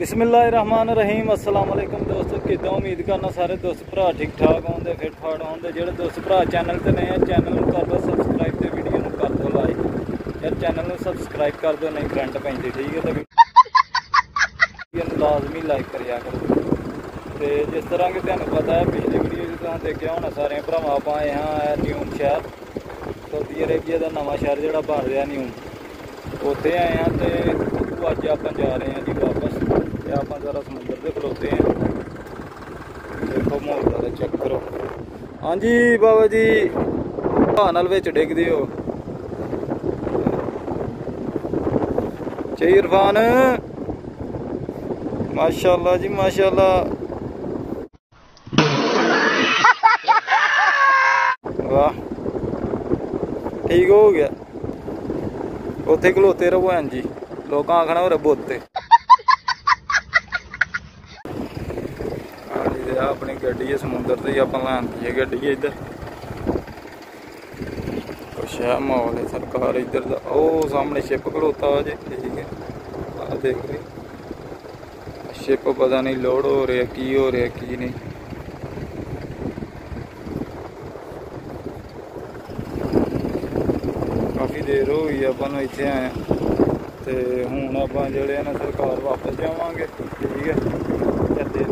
ਬਿਸਮਿਲ੍ਲਾਹਿਰਰਹਿਮਾਨਿਰਰਹੀਮ। ਅਸਲਾਮ ਵਾਲੇਕੁਮ ਦੋਸਤੋ, ਕਿਦਾਂ ਉਮੀਦ ਕਰਨਾ ਸਾਰੇ ਦੋਸਤ ਭਰਾ ਠੀਕ ਠਾਕ ਹੋਣਦੇ ਫਿੱਟ ਫਾਟ ਹੋਣਦੇ ਜਿਹੜੇ ਦੋਸਤ ਭਰਾ ਚੈਨਲ ਤੇ ਨਏ ਆ ਚੈਨਲ ਨੂੰ ਕਰ ਦਿਓ ਸਬਸਕ੍ਰਾਈਬ ਤੇ ਵੀਡੀਓ ਨੂੰ ਕਰ ਦਿਓ ਲਾਈਕ ਯਾਰ ਚੈਨਲ ਨੂੰ ਸਬਸਕ੍ਰਾਈਬ ਕਰ ਦਿਓ, ਨਹੀਂ ਕਰੰਟ ਪੈਂਦੀ, ਠੀਕ ਹੈ ਤਾਂ ਵੀਡੀਓ ਨੂੰ ਲਾਜ਼ਮੀ ਲਾਈਕ ਕਰਿਆ ਕਰੋ। ਤੇ ਜਿਸ ਤਰ੍ਹਾਂ ਕਿ ਤੁਹਾਨੂੰ ਪਤਾ ਹੈ, ਪਿਛਲੀ ਵੀਡੀਓ 'ਚ ਤੁਹਾਨੂੰ ਦੇਖਿਆ ਹੋਣਾ ਸਾਰੇ ਭਰਾਵਾਂ ਆਪਾਂ ਆਏ ਹਾਂ ਨਿਊਨ ਸ਼ਹਿਰ। ਸਾਊਦੀ ਅਰੇਬੀਆ ਦਾ ਨਵਾਂ ਸ਼ਹਿਰ ਜਿਹੜਾ ਬਣ ਰਿਹਾ ਨਿਊਨ ਉੱਥੇ ਆਏ ਹਾਂ ਤੇ ਉੱਥੋਂ ਅੱਜ ਆਪਾਂ ਜਾ ਰਹੇ ਹਾਂ ਜੀ ਵਾਪਸ। ਤੇ ਆਪਾਂ ਜ਼ਰਾ ਸਮੁੰਦਰ ਦੇ ਖਲੋਤੇ ਹਾਂ ਦੇਖੋ ਮਾਹੌਲ ਦਾ ਚੈੱਕ ਕਰੋ। ਹਾਂਜੀ ਬਾਬਾ ਜੀ ਭਾਅ ਨਾਲ ਵਿੱਚ ਡਿੱਗਦੇ ਹੋ। ਜੈ ਇਰਫਾਨ। ਮਾਸ਼ਾਅੱਲਾ ਜੀ, ਮਾਸ਼ਾਅੱਲਾ। ਵਾਹ। ਠੀਕ ਹੋ ਗਿਆ। ਉੱਥੇ ਖਲੋਤੇ ਰਹੋ ਆਂ ਜੀ। ਲੋਕਾਂ ਆਖਣਾ ਉਹ ਬੋਤੇ ਹਾਂਜੀ ਆਪਣੀ ਗੱਡੀ ਹੈ ਸਮੁੰਦਰ ਤੇ ਹੀ ਆਪਾਂ ਲਾਂਦੀ ਹੈ ਗੱਡੀ ਇੱਧਰ। ਕੁਛ ਹੈ ਮਾਹੌਲ ਹੈ ਸਰਕਾਰ ਇੱਧਰ ਦਾ। ਉਹ ਸਾਹਮਣੇ ਸ਼ਿਪ ਖੜੋਤਾ ਖਲੋਤਾ ਜੇ, ਠੀਕ ਹੈ। ਆ ਦੇਖ ਰਹੇ ਸ਼ਿਪ ਪਤਾ ਨਹੀਂ ਲੋਡ ਹੋ ਰਿਹਾ, ਕੀ ਹੋ ਰਿਹਾ, ਕੀ ਨਹੀਂ। ਕਾਫੀ ਦੇਰ ਹੋ ਗਈ ਆਪਾਂ ਨੂੰ ਇੱਥੇ ਆਏ ਤੇ ਹੁਣ ਆਪਾਂ ਜਿਹੜੇ ਆ ਨਾ ਸਰਕਾਰ ਵਾਪਸ ਜਾਵਾਂਗੇ, ਠੀਕ ਹੈ ਜੱਦੇ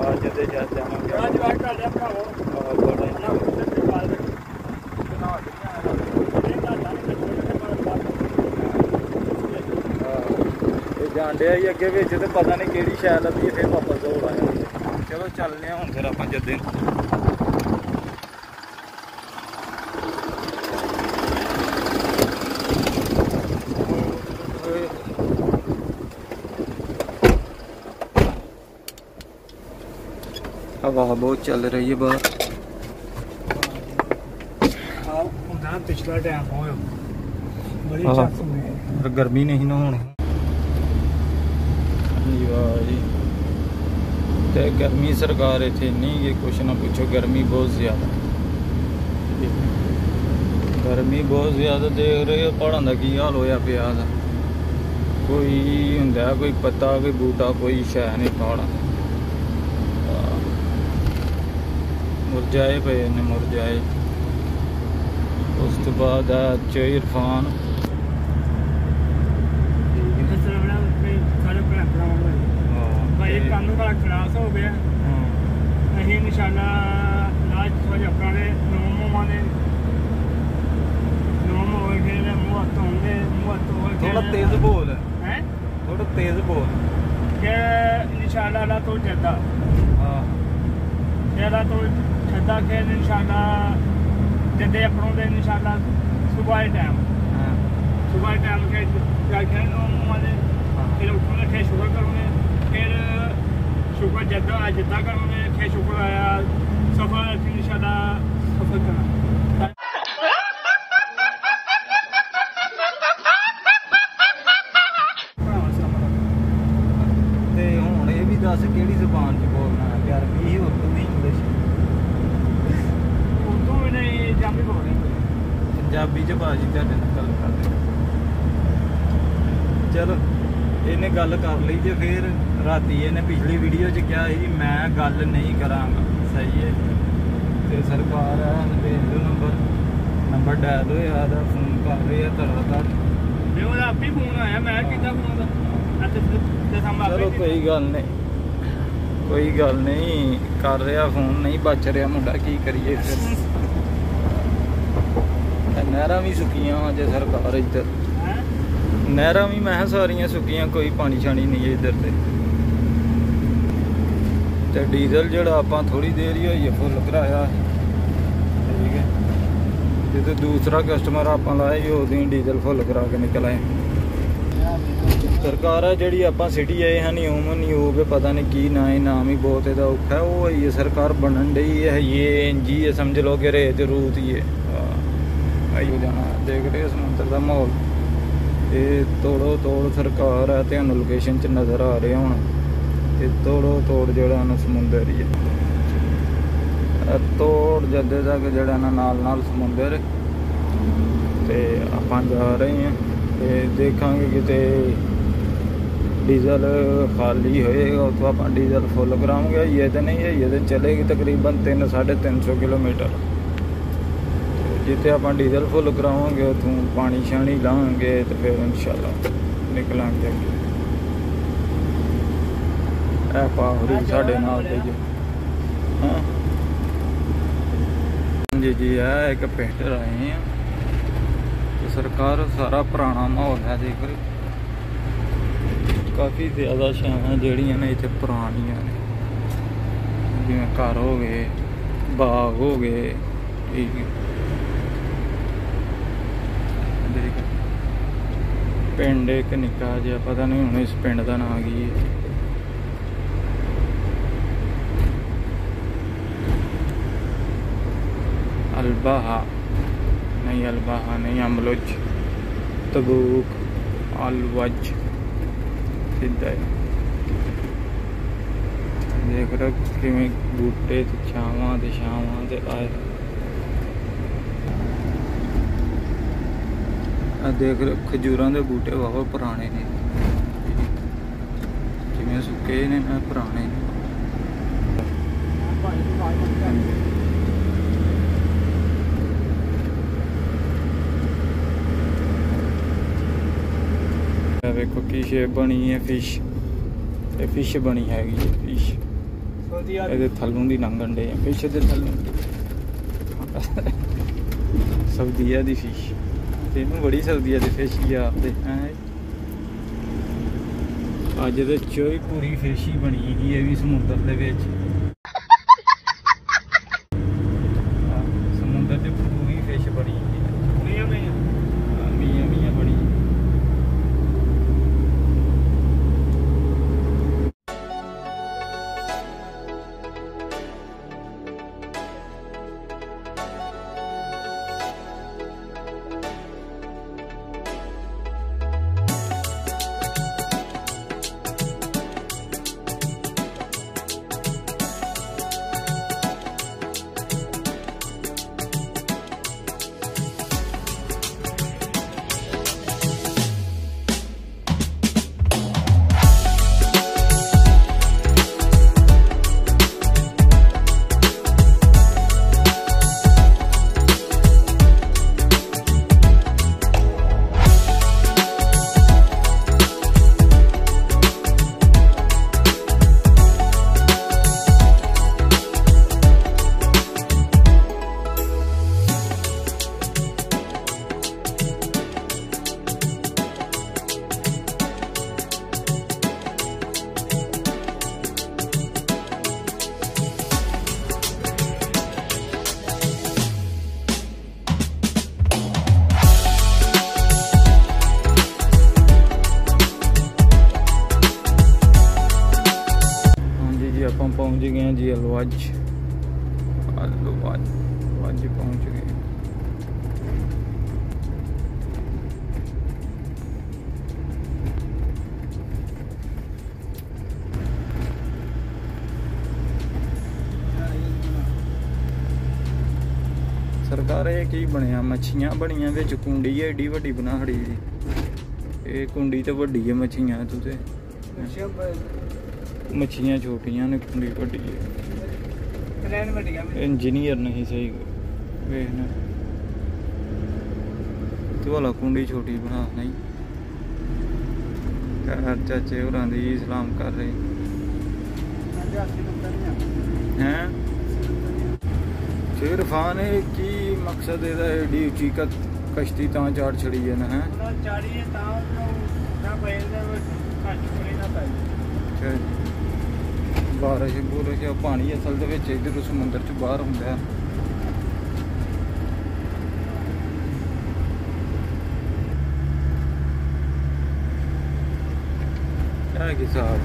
ਆ ਜੱਦੇ ਜਾ ਜਾਵਾਂਗੇ ਭਰਾਵੋ। ਆ ਬੜਾ ਨਾ ਤੇ ਕਾਲ ਦੇ ਬਣਾ ਕੇ ਇਹ ਘਾਟਾ ਨਹੀਂ ਇਹ ਜਾਂਡਿਆ ਹੀ ਅੱਗੇ ਵਿੱਚ ਤੇ ਪਤਾ ਨਹੀਂ ਕਿਹੜੀ ਸ਼ੈਲ ਲੱਭੀ ਹੈ, ਫਿਰ ਵਾਪਸ ਦੌੜ ਆਇਆ। ਚਲੋ ਚੱਲਦੇ ਹਾਂ ਹੁਣ ਫਿਰ ਆਪਾਂ ਜੱਦੇ। ਨੂੰ ਹਵਾ ਬਹੁਤ ਚੱਲ ਰਹੀ ਹੈ ਬਾਹਰ ਆ ਹੁੰਦਾ ਪਿਛਲਾ ਟਾਈਮ ਹੋਇਆ ਬੜੀ ਹਾਂ। ਚੱਕ ਹੁੰਦੀ ਹੈ ਪਰ ਗਰਮੀ ਨਹੀਂ ਨਾ ਹੋਣੀ ਜੀ ਵਾਹ ਜੀ ਤੇ ਗਰਮੀ ਸਰਕਾਰ ਇੱਥੇ ਇੰਨੀ ਕਿ ਕੁਛ ਨਾ ਪੁੱਛੋ ਗਰਮੀ ਬਹੁਤ ਜ਼ਿਆਦਾ ਗਰਮੀ ਬਹੁਤ ਜ਼ਿਆਦਾ ਦੇਖ ਰਹੇ ਹੋ ਪਹਾੜਾਂ ਦਾ ਕੀ ਹਾਲ ਹੋਇਆ ਪਿਆ ਦਾ ਕੋਈ ਹੁੰਦਾ ਕੋਈ ਪੱਤਾ ਕੋਈ ਬੂਟਾ ਕੋਈ ਸ਼ੈ ਨਹੀਂ ਪਹਾੜਾਂ ਦਾ ਆਹ। ਮੁਰਝਾਏ ਪਏ ਨੇ ਮੁਰਝਾਏ। ਉਸ ਤੋਂ ਬਾਅਦ ਆ ਚੋ ਇਰਫਾਨ। ਨੂੰ ਕੰਮ ਬੜਾ ਖਰਾਬ ਹੋ ਗਿਆ। ਅਸੀਂ ਨਿਸ਼ਾਨਾ ਲਾਜ ਸੋਜ ਆਪਣੇ ਨੋਮਾਂ ਦੇ। ਨੋਮ ਹੋ ਗਏ ਨੇ ਮੂੰਹ ਤੋਂ ਦੇ ਮੂੰਹ ਤੋਂ ਥੋੜਾ ਤੇਜ਼ ਬੋਲ। ਹੈ? ਥੋੜਾ ਤੇਜ਼ ਬੋਲ। ਕਿ ਨਿਸ਼ਾਨਾ ਲਾ ਤੋਂ ਜੱਦਾ। ਹਾਂ। ਜਿਹੜਾ ਤੋਂ ਨਿਸ਼ਾਨਾ ਜੱਦੇ ਆਪਣੋਂ ਦੇ ਟਾਈਮ ਹਾਂ। ਸੁਬਹ ਟਾਈਮ ਜਾਗਣ ਨੂੰ ਮਾਨੇ ਫਿਰ ਉੱਠੋਗੇ ਖੇ ਸ਼ੁਕਰ ਕਰੋਗੇ। ਫਿਰ ਸ਼ੁਕਰ ਜਦੋਂ ਜਿੱਦਾਂ ਕਰੋਗੇ ਖੇ ਸ਼ੁਕਰ ਆਇਆ ਸਫਰ ਫਿਰ ਇਨਸ਼ਾਅੱਲਾ ਸਫਰ ਕਰਨਾ ਭਰਾਵਾਂ ਸਫਰ ਤੇ ਹੁਣ ਇਹ ਵੀ ਦੱਸ ਕਿਹੜੀ ਜ਼ੁਬਾਨ 'ਚ ਬੋਲਣਾ ਹੈ ਗਰਮੀ ਉਰਦੂ ਦੀ ਇੰਗਲਿਸ਼ ਉਰਦੂ ਵੀ ਨਹੀਂ ਪੰਜਾਬੀ ਬੋਲਦੇ ਪੰਜਾਬੀ 'ਚ ਬਾਜੀ ਤੁਹਾਡੇ ਨਾਲ ਗੱਲ ਕਰਦੇ ਚਲੋ ਇਹਨੇ ਗੱਲ ਕਰ ਲਈ ਜੇ ਫੇਰ ਰਾਤੀ ਇਹਨੇ ਪਿਛਲੀ ਵੀਡੀਓ 'ਚ ਕਿਹਾ ਸੀ ਮੈਂ ਗੱਲ ਨਹੀਂ ਕਰਾਂਗਾ। ਸਹੀ ਹੈ। ਤੇ ਸਰਕਾਰ ਦੇਖ ਲਓ ਨੰਬਰ ਨੰਬਰ ਡਾਇਲ ਹੋਇਆ ਦਾ ਫੋਨ ਕਰ ਰਹੇ ਆ ਧੜਾ ਧੜ ਜੇ ਉਹਦਾ ਆਪੇ ਫੋਨ ਆਇਆ ਮੈਂ ਕਿੱਦਾਂ ਫੋਨ ਦਾ ਅਤੇ ਤੇ ਸਾਹਮਣੇ ਚਲੋ ਕੋਈ ਗੱਲ ਨਹੀਂ। ਕੋਈ ਗੱਲ ਨਹੀਂ ਕਰ ਰਿਹਾ ਫੋਨ ਨਹੀਂ ਬਚ ਰਿਹਾ ਮੁੰਡਾ ਕੀ ਕਰੀਏ ਫਿਰ? ਨਹਿਰਾਂ ਵੀ ਸੁੱਕੀਆਂ ਅਜੇ ਸਰਕਾਰ ਇੱਧਰ। ਹੈਂ? ਨਹਿਰਾਂ ਵੀ ਮੈਂ ਕਿਹਾ ਸਾਰੀਆਂ ਸੁੱਕੀਆਂ, ਕੋਈ ਪਾਣੀ ਛਾਣੀ ਨਹੀਂ ਹੈ ਇੱਧਰ ਤੇ। ਤੇ ਡੀਜ਼ਲ ਜਿਹੜਾ ਆਪਾਂ ਥੋੜੀ ਦੇਰ ਹੀ ਹੋਈ ਫੁੱਲ ਕਰਾਇਆ ਠੀਕ ਹੈ। ਜਦੋਂ ਦੂਸਰਾ ਕਸਟਮਰ ਆਪਾਂ ਲਾਇਆ ਜੀ ਉਹਦੀ ਡੀਜ਼ਲ ਫੁੱਲ ਕਰਾ ਕੇ ਨਿਕਲ ਆਏ। ਸਰਕਾਰ ਆ ਜਿਹੜੀ ਆਪਾਂ ਸਿਟੀ ਆਏ ਹਨ ਨਿਊਮ ਨਿਊਬ ਪਤਾ ਨਹੀਂ ਕੀ ਨਾ ਹੈ, ਨਾਮ ਹੀ ਬਹੁਤ ਇਹਦਾ ਔਖਾ ਉਹ ਹੀ, ਸਰਕਾਰ ਬਣਨ ਡਈ ਹੈ, ਇਹ ਇੰਜੀ ਸਮਝ ਲਓ ਕਿ ਰੇਤ ਰੂਤ ਹੀ ਹੈ। ਆਈਓ ਜਾਣਾ ਦੇਖ ਰਹੇ ਸਮੁੰਦਰ ਦਾ ਮਾਹੌਲ। ਇਹ ਤੋੜੋ ਤੋੜ ਸਰਕਾਰ ਹੈ ਤੁਹਾਨੂੰ ਲੋਕੇਸ਼ਨ 'ਚ ਨਜ਼ਰ ਆ ਰਿਹਾ ਹੁਣ। ਇਹ ਤੋੜੋ ਤੋੜ ਜਿਹੜਾ ਨਾ ਸਮੁੰਦਰ ਹੀ ਹੈ ਤੋੜ ਜੱਦੇ ਤੱਕ ਜਿਹੜਾ ਨਾ ਨਾਲ ਨਾਲ ਸਮੁੰਦਰ ਤੇ ਆਪਾਂ ਜਾ ਰਹੇ ਹਾਂ ਤੇ ਦੇਖਾਂਗੇ ਕਿਤੇ ਡੀਜ਼ਲ ਖਾਲੀ ਹੋਏਗਾ, ਉੱਥੋਂ ਆਪਾਂ ਡੀਜ਼ਲ ਫੁੱਲ ਕਰਾਉਂਗੇ ਇਹ ਤੇ ਨਹੀਂ ਹੈ ਇਹ ਤੇ ਚੱਲੇਗੀ ਤਕਰੀਬਨ 3 350 ਕਿਲੋਮੀਟਰ। ਜਿੱਥੇ ਆਪਾਂ ਡੀਜ਼ਲ ਫੁੱਲ ਕਰਾਵਾਂਗੇ ਉੱਥੋਂ ਪਾਣੀ ਛਾਣੀ ਲਾਵਾਂਗੇ ਤੇ ਫਿਰ ਇਨਸ਼ਾਅੱਲਾ ਨਿਕਲਾਂਗੇ ਅੱਗੇ। ਇਹ ਪਾਹੜੀ ਸਾਡੇ ਨਾਲ ਦੇ ਜੀ ਹਾਂ। ਜੀ ਜੀ ਇਹ ਇੱਕ ਪਿੰਡ ਆਏ ਆ। ਤੇ ਸਰਕਾਰ ਸਾਰਾ ਪੁਰਾਣਾ ਮਾਹੌਲ ਹੈ ਦੇਖ ਰਹੇ ਕਾਫੀ ਜ਼ਿਆਦਾ ਛਾਵਾਂ ਜਿਹੜੀਆਂ ਨੇ ਇੱਥੇ ਪੁਰਾਣੀਆਂ ਨੇ। ਜਿਵੇਂ ਘਰ ਹੋ ਗਏ ਬਾਗ ਹੋ ਗਏ ਠੀਕ ਹੈ ਦੇਖ ਪਿੰਡ ਇੱਕ ਨਿੱਕਾ ਜਿਹਾ ਪਤਾ ਨਹੀਂ ਹੁਣ ਇਸ ਪਿੰਡ ਦਾ ਨਾਂ ਕੀ ਹੈ। ਅਲਬਾਹਾ, ਨਹੀਂ ਅਲਬਾਹਾ ਨਹੀਂ ਅਮਲੁਜ ਤਬੂਕ, ਅਲਵਜ, ਸਿੱਧਾ ਹੈ। ਦੇਖ ਰੋ ਕਿਵੇਂ ਬੂਟੇ ਤੇ ਛਾਵਾਂ ਤੇ ਛਾਵਾਂ ਤੇ ਆਏ। ਆ ਦੇਖ ਰੋ ਖਜੂਰਾਂ ਦੇ ਬੂਟੇ ਬਹੁਤ ਪੁਰਾਣੇ ਨੇ। ਜਿਵੇਂ ਸੁੱਕੇ ਨੇ ਨਾ ਪੁਰਾਣੇ ਨੇ। ਇਹ ਵੇਖੋ ਕੀ ਸ਼ੇਪ ਬਣੀ ਹੈ ਫਿਸ਼ ਇਹ ਫਿਸ਼ ਬਣੀ ਹੈਗੀ ਹੈ ਫਿਸ਼ ਵਧੀਆ। ਇਹਦੇ ਥੱਲੋਂ ਦੀ ਲੰਘਣ ਦੇ ਫਿਸ਼ ਦੇ ਥੱਲੋਂ। ਸਬਦੀਆ ਦੀ ਫਿਸ਼ ਤੈਨੂੰ ਬੜੀ ਸਬਦੀਆ ਦੀ ਫਿਸ਼ ਯਾਰ ਤੇ ਹੈ ਅੱਜ ਤੇ ਚੋਈ ਪੂਰੀ ਫਿਸ਼ ਹੀ ਬਣੀ ਹੈਗੀ ਇਹ ਵੀ ਸਮੁੰਦਰ ਦੇ ਵਿੱਚ। ਪਹੁੰਚ ਗਏ ਹਾਂ ਜੀ ਅਲਵਜ। ਅਲਵਜ। ਅੱਜ ਪਹੁੰਚ ਗਏ ਸਰਕਾਰ ਇਹ ਕੀ ਬਣਿਆ? ਮੱਛੀਆਂ ਬਣੀਆਂ ਵਿੱਚ ਕੁੰਡੀ ਏਡੀ ਵੱਡੀ ਬਣਾ ਖੜੀ ਜੀ। ਇਹ ਕੁੰਡੀ ਤੇ ਵੱਡੀ ਹੈ ਮੱਛੀਆਂ ਤੂੰ ਤੇ। ਮੱਛੀਆਂ ਛੋਟੀਆਂ ਨੇ ਕੁੰਡੀ ਵੱਡੀ ਹੈ। ਇੰਜੀਨੀਅਰ ਨਹੀਂ ਸਹੀ ਵੇਖਣਾ। ਤੂੰ ਵਾਲਾ ਕੁੰਡੀ ਛੋਟੀ ਬਣਾ ਨਹੀਂ। ਘਰ ਚਾਚੇ ਹੋਰਾਂ ਦੀ ਸਲਾਮ ਕਰ ਰਹੇ। ਹੈ ਸ਼ੇਰ ਖਾਨ ਇਹ ਕੀ ਮਕਸਦ ਇਹਦਾ ਏਡੀ ਉੱਚੀ ਕਸ਼ਤੀ ਤਾਂ ਚਾੜ ਛੜੀ ਹੈ ਨਾ ਹੈ? ਚਾੜੀ ਤਾਂ ਉਹਨੂੰ ਨਾ ਬੈਲ ਦੇ ਘੱਟ ਕਰੇ ਨਾ ਪੈ ਅੱਛਾ ਜੀ। ਬਾਰਿਸ਼ ਬੁਰਿਸ਼ ਪਾਣੀ ਅਸਲ ਦੇ ਵਿੱਚ ਇਧਰ ਸਮੁੰਦਰ ਚ ਬਾਹਰ ਹੁੰਦਾ ਹੈ। ਕਿਆ ਕੀ ਹਿਸਾਬ?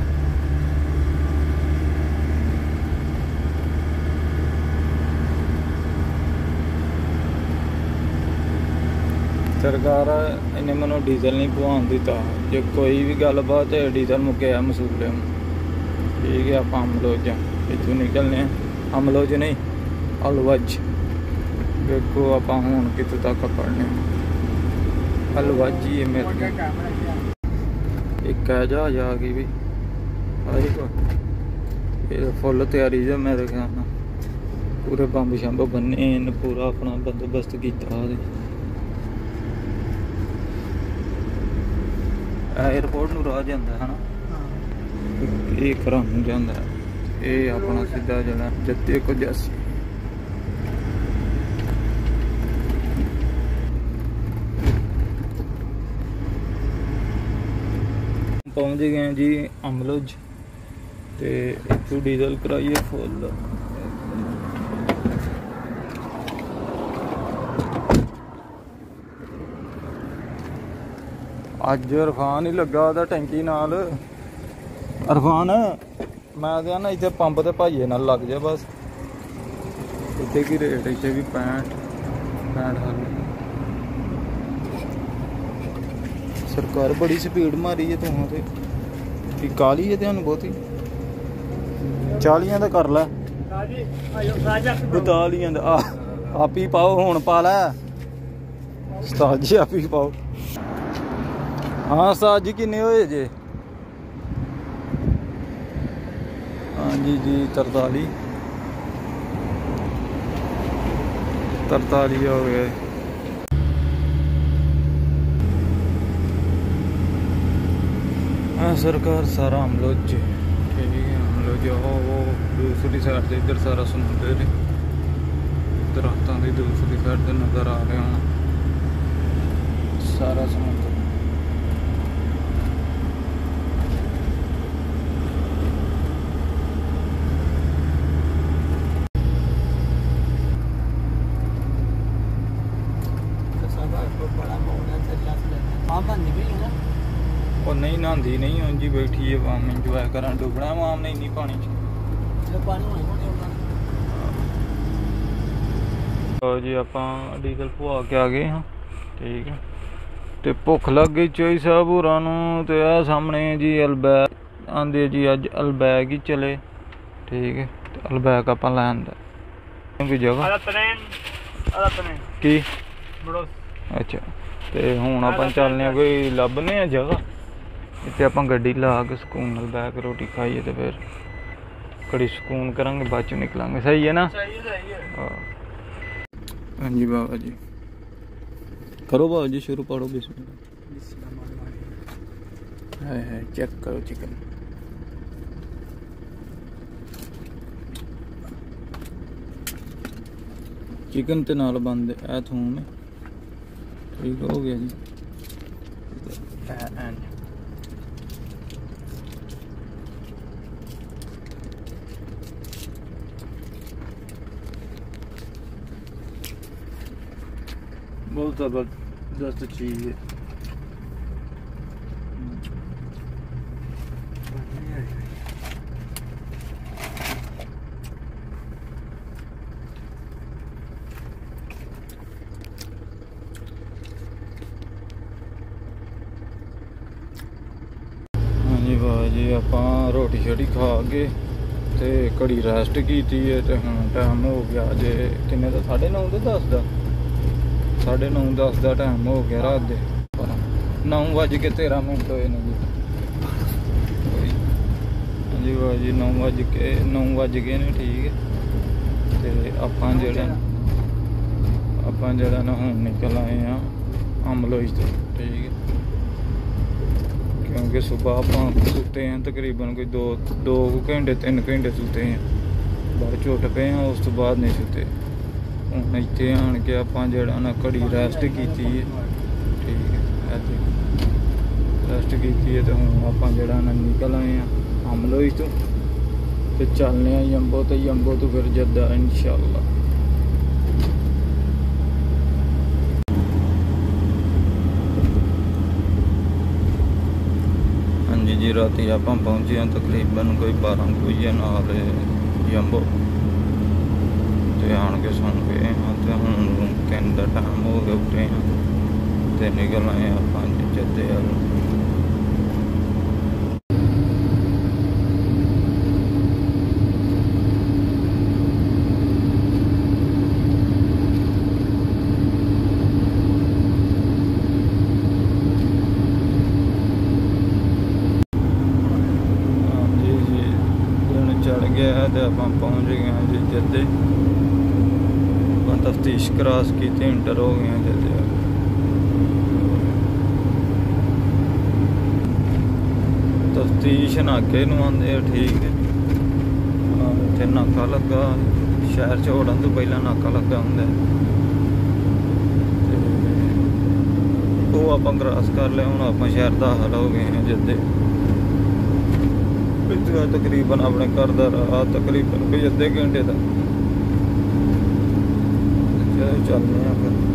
ਸਰਕਾਰ ਇਹਨੇ ਮੈਨੂੰ ਡੀਜ਼ਲ ਨਹੀਂ ਪਵਾਉਣ ਦਿੱਤਾ। ਜੇ ਕੋਈ ਵੀ ਗੱਲਬਾਤ ਹੈ, ਡੀਜ਼ਲ ਮੁੱਕਿਆ ਮਸੂਲੇ ਨੂੰ। ਠੀਕ ਹੈ, ਆਪਾਂ ਅਮਲੋਜ ਇੱਥੋਂ ਨਿਕਲਨੇ ਆ ਅਮਲੋਜ ਨਹੀਂ, ਅਲਵਜ। ਵੇਖੋ ਆਪਾਂ ਹੁਣ ਕਿੱਥੋਂ ਤੱਕ ਪੜਨੇ ਅਲਵਜ ਹੀ ਹੈ ਮੇਰੇ ਮੋਟਾ ਕੋਲ। ਕੰਮ ਰੱਖਿਆ ਇਹ ਕਹਿ ਜਾ ਇਹ ਫੁੱਲ ਤਿਆਰੀ ਜੇ ਮੇਰੇ ਖਿਆਲ ਨਾਲ। ਪੂਰੇ ਬੰਬ ਸ਼ੰਬ ਬੰਨੇ ਇਹਨੇ ਪੂਰਾ ਆਪਣਾ ਬੰਦੋਬਸਤ ਕੀਤਾ ਉਹਦੇ 에어ਪੋਰਟ ਨੂੰ ਰਾਹ ਜਾਂਦਾ, ਹਨਾ? ਇਹ ਘਰਾਂ ਜਾਂਦਾ ਇਹ ਆਪਣਾ ਸਿੱਧਾ ਜਿਹੜਾ ਜੱਤੇ ਕੋ ਜਾਸੀ। ਪਹੁੰਚ ਗਏ ਜੀ ਅਮਲੋਜ ਤੇ ਇੱਥੋਂ ਡੀਜ਼ਲ ਕਰਾਈਏ ਫੁੱਲ। ਅੱਜ ਰਫਾਨ ਹੀ ਲੱਗਾ ਉਹਦਾ ਟੈਂਕੀ ਨਾਲ। ਇਰਫਾਨ ਮੈਂ ਤੇ ਨਾ ਇੱਥੇ ਪੰਪ ਤੇ ਭਾਈਏ ਨਾਲ ਲੱਗ ਜਾ ਬਸ। ਇੱਥੇ ਕੀ ਰੇਟ ਇੱਥੇ ਵੀ 65 65 ਹਾਲ। ਸਰਕਾਰ ਬੜੀ ਸਪੀਡ ਮਾਰੀ ਹੈ ਤੁਹਾਨੂੰ ਤੇ। ਕੀ ਕਾਲੀ ਹੈ ਤੁਹਾਨੂੰ ਬਹੁਤੀ। 40 ਦਾ ਕਰ ਲੈ। ਰਾਜੀ ਆਇਓ ਰਾਜਾ 42 ਦਾ ਆ ਆਪੀ ਪਾਓ ਹੁਣ ਪਾ ਲੈ। ਉਸਤਾਦ ਜੀ ਆਪੀ ਪਾਓ। ਹਾਂ ਉਸਤਾਦ ਜੀ ਕਿੰਨੇ ਹੋਏ ਜੇ? ਹਾਂਜੀ ਜੀ 43 43 ਹੋ ਗਏ हाँ सरकार सारा हम लोग जी ठीक है हम लोग जो हो वो दूसरी साइड से इधर सारा समुंदर है दरख्तों की दूसरी साइड से नज़र आ रहे होना सारा ਨਹਾਉਂਦੀ ਨਹੀਂ ਉਂਝ ਹੀ ਬੈਠੀ ਹੈ ਵਾਮ ਇੰਜੋਏ ਕਰਨ ਡੁੱਬਣਾ ਵਾਮ ਨਹੀਂ ਨਹੀਂ ਪਾਣੀ ਚ। ਲਓ ਜੀ ਆਪਾਂ ਡੀਜ਼ਲ ਪਵਾ ਕੇ ਆ ਗਏ ਹਾਂ। ਠੀਕ ਹੈ। ਤੇ ਭੁੱਖ ਲੱਗ ਗਈ ਚੋਈ ਸਾਹਿਬ ਹੋਰਾਂ ਨੂੰ ਤੇ ਆ ਸਾਹਮਣੇ ਜੀ ਅਲਬੈਗ ਆਂਦੇ ਜੀ ਅੱਜ ਅਲਬੈਗ ਹੀ ਚਲੇ। ਠੀਕ ਹੈ ਅਲਬੈਗ ਆਪਾਂ ਲੈਣ ਦਾ। ਕਿਉਂਕਿ ਜਗ੍ਹਾ। ਕੀ? ਬੜੋ। ਅੱਛਾ ਤੇ ਹੁਣ ਆਪਾਂ ਚੱਲਨੇ ਆ ਕੋਈ ਲੱਭਨੇ ਆ ਜਗ੍ਹਾ? ਇੱਥੇ ਆਪਾਂ ਗੱਡੀ ਲਾ ਕੇ ਸਕੂਨ ਨਾਲ ਬਹਿ ਕੇ ਰੋਟੀ ਖਾਈਏ ਤੇ ਫਿਰ ਕੜੀ ਸਕੂਨ ਕਰਾਂਗੇ ਬਾਅਦ ਚੋਂ ਨਿਕਲਾਂਗੇ। ਸਹੀ ਹੈ ਨਾ? ਸਹੀ ਹੈ ਸਹੀ ਹੈ। ਹਾਂਜੀ ਬਾਬਾ ਜੀ। ਕਰੋ ਬਾਬਾ ਜੀ ਸ਼ੁਰੂ ਪੜੋ ਬਿਸਮਿਲ੍ਲਾ ਹਾਏ ਹਾਏ ਚੈੱਕ ਕਰੋ ਚਿਕਨ ਚਿਕਨ ਤੇ ਨਾਲ ਬੰਦੇ ਇਹ ਥੂਮ ਠੀਕ ਹੋ ਗਿਆ ਜੀ। ਇਹ ਐਨ ਬਹੁਤ ਜ਼ਬਰਦਸਤ ਚੀਜ਼ ਹਾਂਜੀ ਬਾਬਾ ਜੀ, ਆਪਾਂ ਰੋਟੀ ਛੋਟੀ ਖਾ ਕੇ ਤੇ ਘੜੀ ਰੈਸਟ ਕੀਤੀ ਹੈ ਤੇ ਹੁਣ ਟਾਈਮ ਹੋ ਗਿਆ ਜੇ ਕਿੰਨੇ ਦਾ? 9:30 ਦੇ 10 ਦਾ। 9:30 10 ਦਾ ਟਾਈਮ ਹੋ ਗਿਆ ਰਾਤ ਦੇ। 9 ਵਜ ਕੇ 13 ਮਿੰਟ ਹੋਏ ਨੇ ਜੀ। ਜੀ 9 ਵਜ ਕੇ 9 ਵਜ ਗਏ ਨੇ ਠੀਕ ਹੈ। ਤੇ ਆਪਾਂ ਜਿਹੜਾ ਆਪਾਂ ਜਿਹੜਾ ਨਾ ਹੁਣ ਨਿਕਲ ਆਏ ਆ ਅਮਲੋਈ ਤੋਂ ਠੀਕ ਹੈ। ਕਿਉਂਕਿ ਸਵੇਰ ਆਪਾਂ ਸੁੱਤੇ ਆ ਤਕਰੀਬਨ ਕੋਈ 2 2 ਘੰਟੇ 3 ਘੰਟੇ ਸੁੱਤੇ ਆ ਬਾਅਦ ਉੱਠ ਪਏ ਆ ਉਸ ਤੋਂ ਬਾਅਦ ਨਹੀਂ ਸੁੱਤੇ। ਹੁਣ ਇੱਥੇ ਆਣ ਕੇ ਆਪਾਂ ਜਿਹੜਾ ਨਾ ਘੜੀ ਰੈਸਟ ਕੀਤੀ ਹੈ ਠੀਕ ਹੈ ਇੱਥੇ ਰੈਸਟ ਕੀਤੀ ਹੈ ਤੇ ਹੁਣ ਆਪਾਂ ਜਿਹੜਾ ਨਾ ਨਿਕਲ ਆਏ ਆ ਅਮਲੋਈ ਤੋਂ। ਤੇ ਚੱਲਨੇ ਆ ਯੰਬੋ ਤੇ ਯੰਬੋ ਤੋਂ ਫਿਰ ਜੱਦਾ ਇਨਸ਼ਾਅੱਲਾ। ਹਾਂਜੀ ਜੀ, ਰਾਤੀ ਆਪਾਂ ਪਹੁੰਚੇ ਹਾਂ ਤਕਰੀਬਨ ਕੋਈ 12 ਕੁ ਵਜੇ ਨਾਲ ਯੰਬੋ ਤੇ ਆਣ ਕੇ। ਸੌਂ ਗਏ ਹਾਂ, ਤੇ ਹੁਣ ਤਿੰਨ ਦਾ ਟਾਈਮ ਹੋ ਗਿਆ ਉੱਠੇ ਹਾਂ ਤੇ ਨਿਕਲ ਆਏ ਆ, ਪੰਜ ਚੱਤੇ ਆ। ਗਿਆ ਤੇ ਆਪਾਂ ਪਹੁੰਚ ਗਏ ਤਫਤੀਸ਼ ਕਰਾਸ ਕੀਤੀ ਇੰਟਰ ਹੋ ਗਏ ਹਾਂ ਤਫਤੀਸ਼ ਨਾਕੇ ਨੂੰ ਆਉਂਦੇ ਆ, ਠੀਕ ਹੈ। ਇੱਥੇ ਨਾਕਾ ਲੱਗਾ, ਸ਼ਹਿਰ ਚ ਵੜਨ ਤੋਂ ਪਹਿਲਾਂ ਨਾਕਾ ਲੱਗਾ ਹੁੰਦਾ ਉਹ ਆਪਾਂ ਕ੍ਰਾਸ ਕਰ ਲਿਆ, ਹੁਣ ਆਪਾਂ ਸ਼ਹਿਰ ਦਾ ਹਾਲ ਹੋ ਗਏ ਹਾਂ ਜੱਦੇ। ਇੱਥੇ ਤਕਰੀਬਨ ਆਪਣੇ ਘਰ ਦਾ ਰਾਹ ਤਕਰੀਬਨ ਕੋਈ ਅੱਧੇ ਘੰਟੇ ਦਾ। ਚਲੋ ਚੱਲਦੇ ਆ ਫਿਰ